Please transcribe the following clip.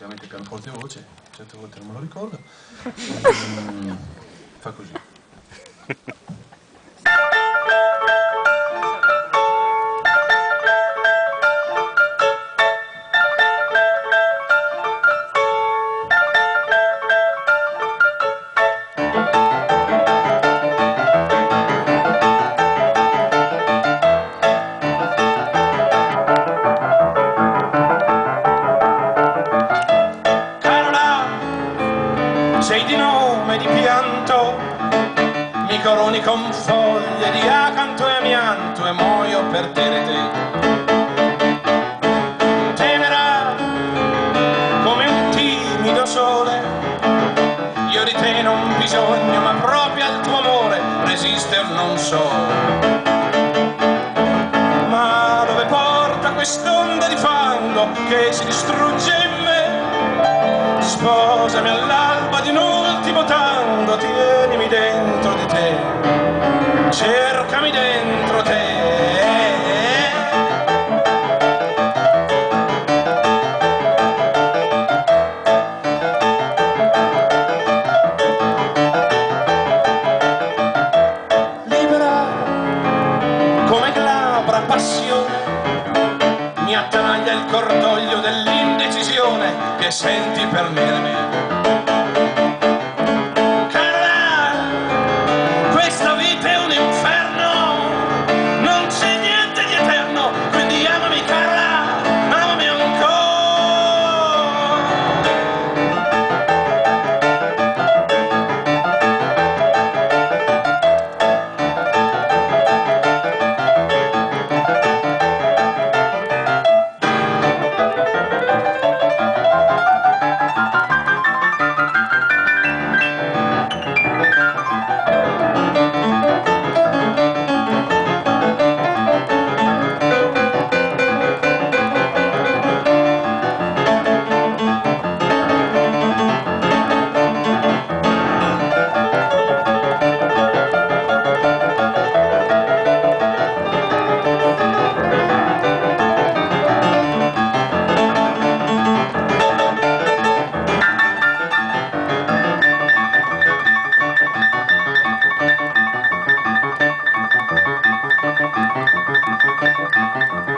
effettivamente pianoforte e voce, certe volte non me lo ricordo. Mm, fa così. Coroni con foglie di acanto e amianto e muoio per te te. Tenera come un timido sole, io di te non bisogno, ma proprio al tuo amore resister non so. Ma dove porta quest'onda di fango che si distrugge in me? Sposami all'alba di un ultimo tango, tienimi dentro mi attanaglia il cordoglio dell'indecisione che senti per me. Thank you.